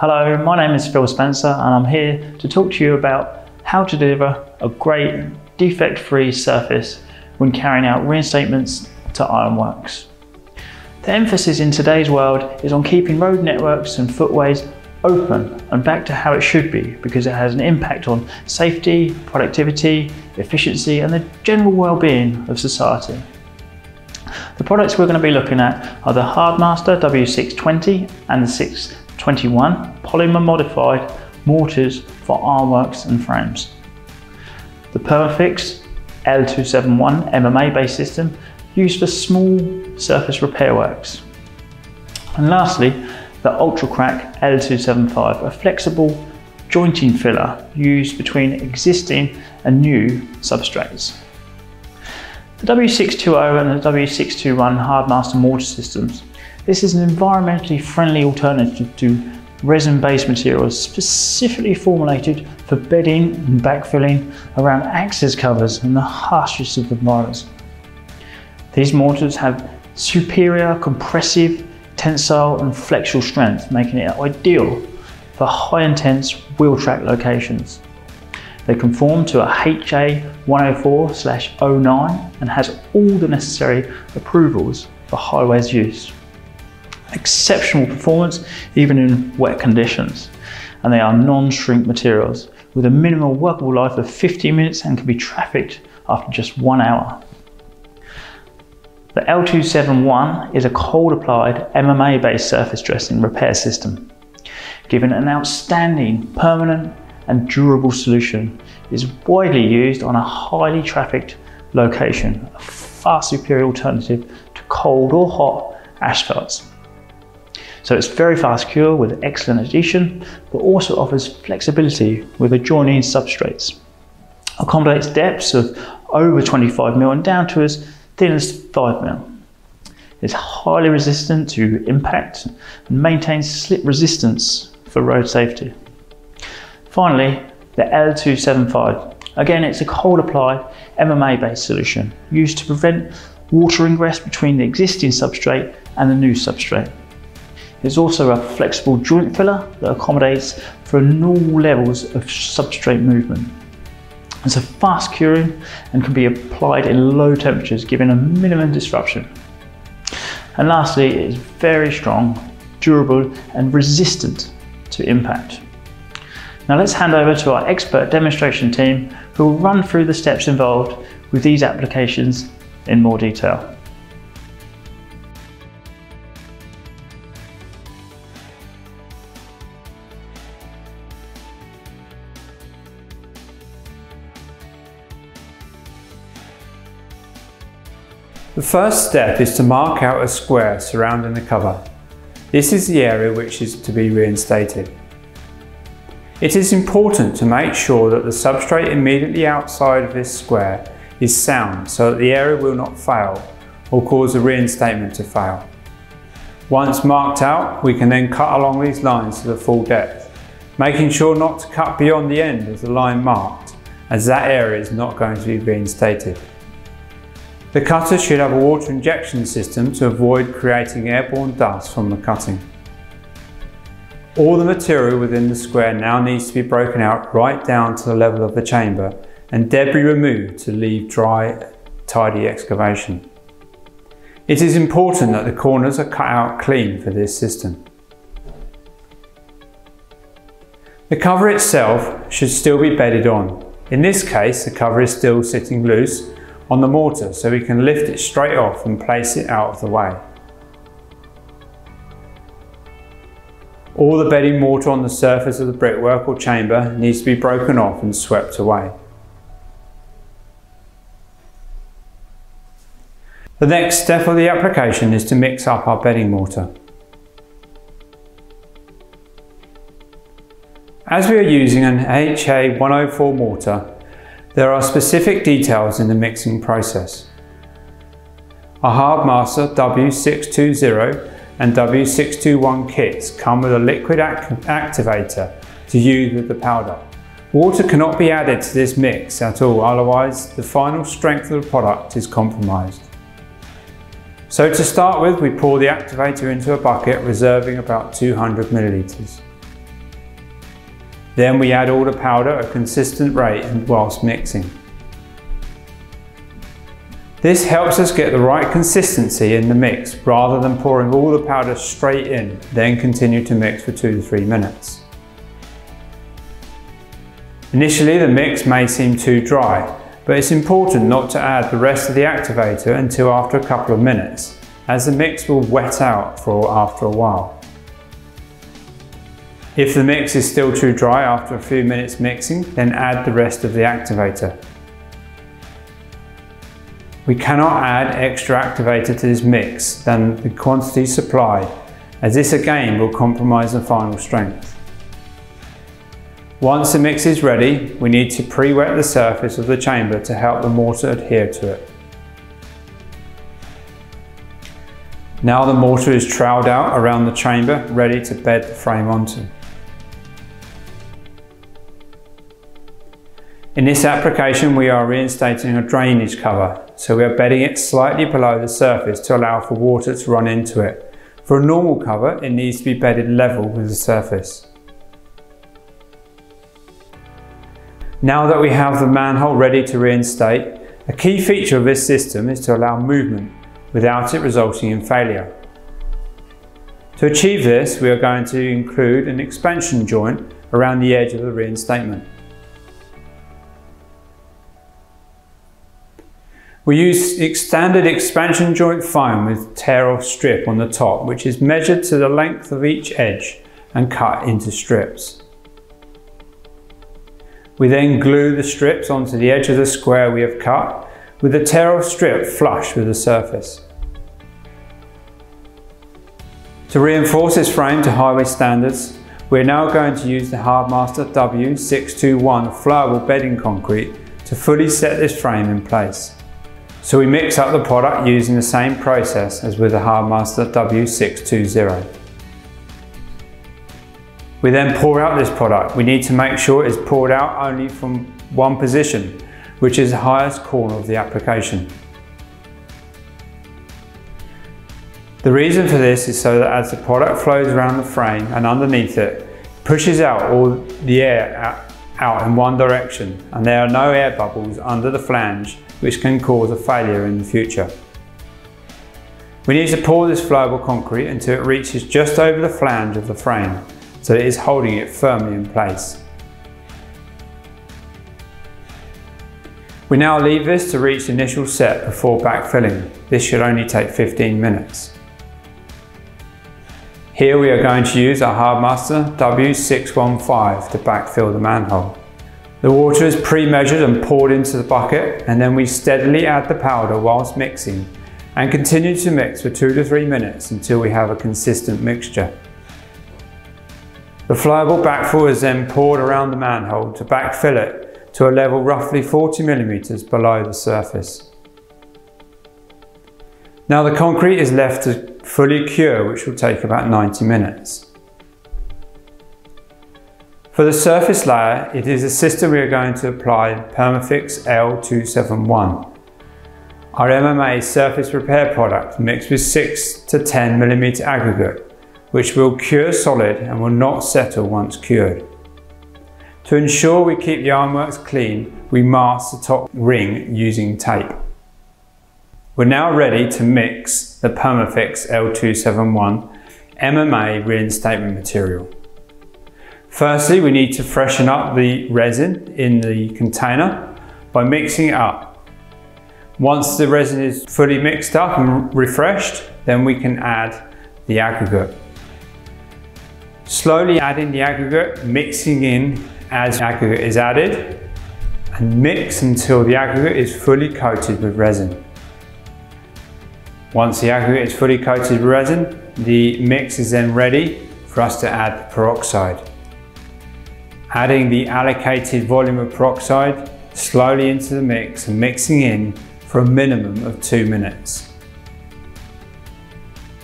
Hello, my name is Phil Spencer and I'm here to talk to you about how to deliver a great defect-free surface when carrying out reinstatements to ironworks. The emphasis in today's world is on keeping road networks and footways open and back to how it should be because it has an impact on safety, productivity, efficiency and the general well-being of society. The products we're going to be looking at are the Hardmaster W620 and the 6 21 polymer modified mortars for ironworks and frames. The PemaFyx L271 MMA based system used for small surface repair works. And lastly, the UltraCrack L275, a flexible jointing filler used between existing and new substrates. The W620 and the W621 Hardmaster mortar systems this is an environmentally friendly alternative to resin-based materials specifically formulated for bedding and backfilling around access covers in the harshest of environments. These mortars have superior compressive, tensile and flexural strength, making it ideal for high intense wheel track locations. They conform to a HA 104-09 and has all the necessary approvals for highways use exceptional performance even in wet conditions. And they are non-shrink materials with a minimal workable life of 15 minutes and can be trafficked after just one hour. The L271 is a cold applied MMA based surface dressing repair system. Given an outstanding, permanent and durable solution, is widely used on a highly trafficked location, a far superior alternative to cold or hot asphalts. So it's very fast cure with excellent adhesion, but also offers flexibility with adjoining substrates. Accommodates depths of over 25mm and down to as thin as 5mm. It's highly resistant to impact and maintains slip resistance for road safety. Finally, the L275. Again, it's a cold applied MMA based solution used to prevent water ingress between the existing substrate and the new substrate. There's also a flexible joint filler that accommodates for normal levels of substrate movement. It's a fast curing and can be applied in low temperatures giving a minimum disruption. And lastly, it is very strong, durable and resistant to impact. Now let's hand over to our expert demonstration team who will run through the steps involved with these applications in more detail. The first step is to mark out a square surrounding the cover. This is the area which is to be reinstated. It is important to make sure that the substrate immediately outside of this square is sound so that the area will not fail or cause the reinstatement to fail. Once marked out, we can then cut along these lines to the full depth, making sure not to cut beyond the end of the line marked, as that area is not going to be reinstated. The cutter should have a water injection system to avoid creating airborne dust from the cutting. All the material within the square now needs to be broken out right down to the level of the chamber and debris removed to leave dry, tidy excavation. It is important that the corners are cut out clean for this system. The cover itself should still be bedded on. In this case, the cover is still sitting loose on the mortar so we can lift it straight off and place it out of the way. All the bedding mortar on the surface of the brickwork or chamber needs to be broken off and swept away. The next step of the application is to mix up our bedding mortar. As we are using an HA 104 mortar, there are specific details in the mixing process. A Hardmaster W620 and W621 kits come with a liquid act activator to use with the powder. Water cannot be added to this mix at all, otherwise the final strength of the product is compromised. So to start with, we pour the activator into a bucket reserving about 200 millilitres. Then we add all the powder at a consistent rate whilst mixing. This helps us get the right consistency in the mix rather than pouring all the powder straight in, then continue to mix for two to three minutes. Initially the mix may seem too dry, but it's important not to add the rest of the activator until after a couple of minutes, as the mix will wet out for after a while. If the mix is still too dry after a few minutes mixing, then add the rest of the activator. We cannot add extra activator to this mix than the quantity supplied, as this again will compromise the final strength. Once the mix is ready, we need to pre-wet the surface of the chamber to help the mortar adhere to it. Now the mortar is troweled out around the chamber, ready to bed the frame onto. In this application we are reinstating a drainage cover, so we are bedding it slightly below the surface to allow for water to run into it. For a normal cover it needs to be bedded level with the surface. Now that we have the manhole ready to reinstate, a key feature of this system is to allow movement without it resulting in failure. To achieve this we are going to include an expansion joint around the edge of the reinstatement. We use standard expansion joint foam with tear-off strip on the top, which is measured to the length of each edge and cut into strips. We then glue the strips onto the edge of the square we have cut, with the tear-off strip flush with the surface. To reinforce this frame to highway standards, we are now going to use the Hardmaster W621 flowable bedding concrete to fully set this frame in place. So we mix up the product using the same process as with the Hardmaster W620. We then pour out this product. We need to make sure it's poured out only from one position, which is the highest corner of the application. The reason for this is so that as the product flows around the frame and underneath it, pushes out all the air out, out in one direction and there are no air bubbles under the flange which can cause a failure in the future. We need to pour this flowable concrete until it reaches just over the flange of the frame, so it is holding it firmly in place. We now leave this to reach the initial set before backfilling. This should only take 15 minutes. Here we are going to use our Hardmaster W615 to backfill the manhole. The water is pre-measured and poured into the bucket and then we steadily add the powder whilst mixing and continue to mix for two to three minutes until we have a consistent mixture. The flowable backfill is then poured around the manhole to backfill it to a level roughly 40 millimeters below the surface. Now the concrete is left to fully cure which will take about 90 minutes. For the surface layer, it is a system we are going to apply PemaFyx L271. Our MMA surface repair product mixed with 6 to 10 mm aggregate, which will cure solid and will not settle once cured. To ensure we keep the ironworks clean, we mask the top ring using tape. We're now ready to mix the PemaFyx L271 MMA reinstatement material. Firstly, we need to freshen up the resin in the container by mixing it up. Once the resin is fully mixed up and refreshed, then we can add the aggregate. Slowly adding the aggregate, mixing in as aggregate is added, and mix until the aggregate is fully coated with resin. Once the aggregate is fully coated with resin, the mix is then ready for us to add peroxide adding the allocated volume of peroxide slowly into the mix and mixing in for a minimum of two minutes.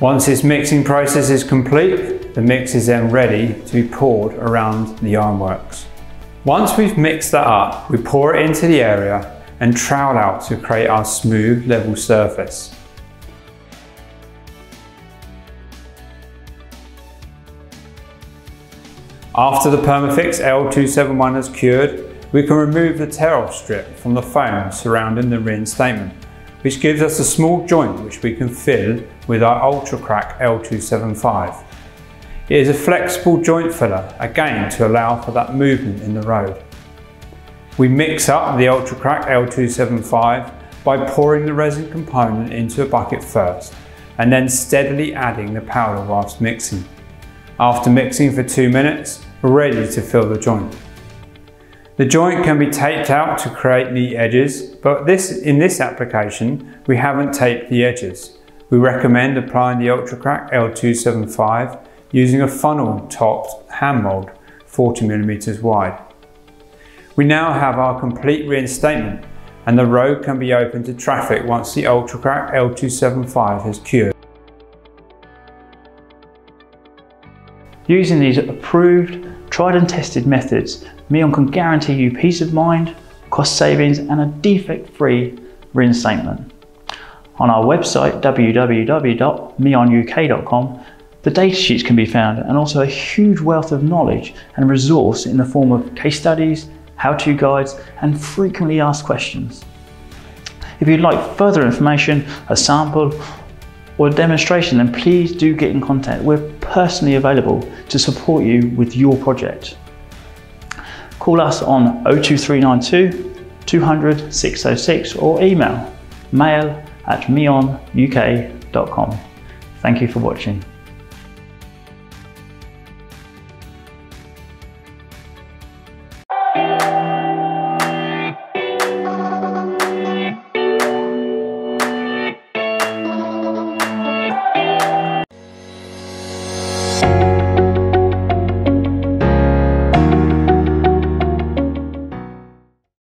Once this mixing process is complete, the mix is then ready to be poured around the ironworks. Once we've mixed that up, we pour it into the area and trowel out to create our smooth level surface. After the PemaFyx L271 has cured, we can remove the tear-off strip from the foam surrounding the reinstatement, which gives us a small joint which we can fill with our UltraCrack L275. It is a flexible joint filler, again to allow for that movement in the road. We mix up the UltraCrack L275 by pouring the resin component into a bucket first and then steadily adding the powder whilst mixing. After mixing for two minutes, we're ready to fill the joint. The joint can be taped out to create neat edges, but this, in this application, we haven't taped the edges. We recommend applying the UltraCrack L275 using a funnel topped hand mould 40mm wide. We now have our complete reinstatement and the road can be open to traffic once the UltraCrack L275 has cured. Using these approved, tried and tested methods, Meon can guarantee you peace of mind, cost savings and a defect-free reinstatement. On our website www.meonuk.com the datasheets can be found and also a huge wealth of knowledge and resource in the form of case studies, how-to guides and frequently asked questions. If you'd like further information, a sample or a demonstration then please do get in contact. We're personally available to support you with your project. Call us on 02392 200 606 or email mail at meonuk.com. Thank you for watching.